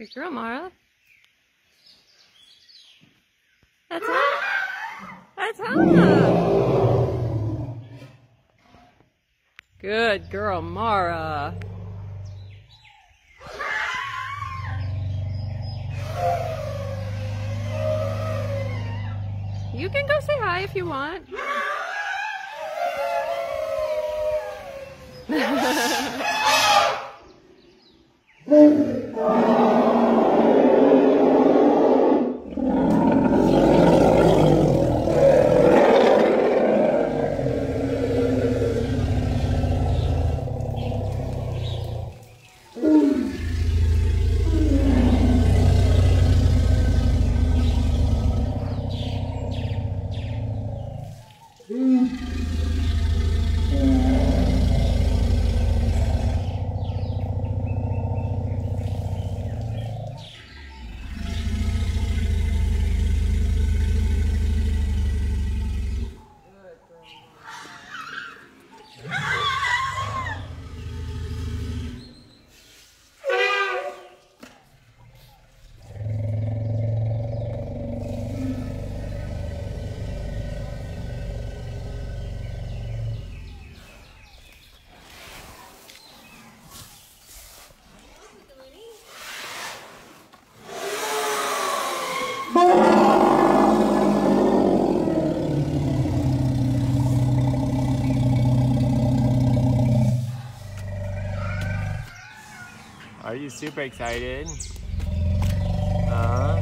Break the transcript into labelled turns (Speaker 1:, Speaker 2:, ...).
Speaker 1: Good girl, Mara. That's Rana. That's Rana. Good girl, Mara. You can go say hi if you want.
Speaker 2: Are you super excited? Uh -huh.